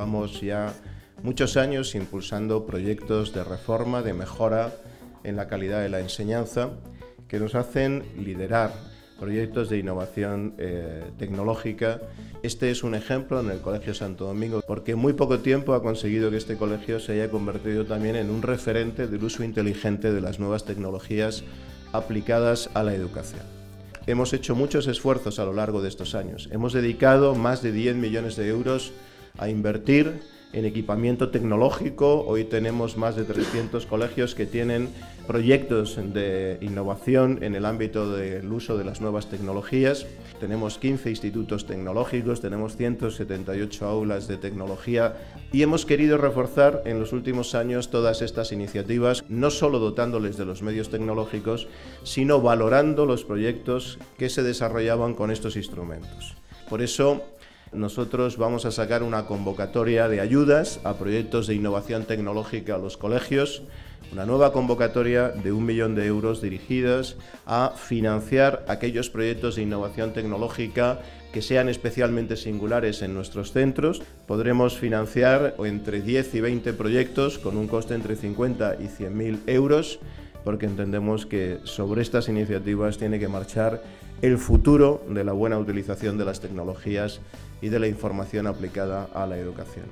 llevamos ya muchos años impulsando proyectos de reforma, de mejora en la calidad de la enseñanza, que nos hacen liderar proyectos de innovación eh, tecnológica. Este es un ejemplo en el Colegio Santo Domingo, porque muy poco tiempo ha conseguido que este colegio se haya convertido también en un referente del uso inteligente de las nuevas tecnologías aplicadas a la educación. Hemos hecho muchos esfuerzos a lo largo de estos años. Hemos dedicado más de 10 millones de euros a invertir en equipamiento tecnológico. Hoy tenemos más de 300 colegios que tienen proyectos de innovación en el ámbito del uso de las nuevas tecnologías. Tenemos 15 institutos tecnológicos, tenemos 178 aulas de tecnología y hemos querido reforzar en los últimos años todas estas iniciativas, no solo dotándoles de los medios tecnológicos, sino valorando los proyectos que se desarrollaban con estos instrumentos. Por eso, nosotros vamos a sacar una convocatoria de ayudas a proyectos de innovación tecnológica a los colegios, una nueva convocatoria de un millón de euros dirigidas a financiar aquellos proyectos de innovación tecnológica que sean especialmente singulares en nuestros centros. Podremos financiar entre 10 y 20 proyectos con un coste entre 50 y 100 mil euros porque entendemos que sobre estas iniciativas tiene que marchar el futuro de la buena utilización de las tecnologías y de la información aplicada a la educación.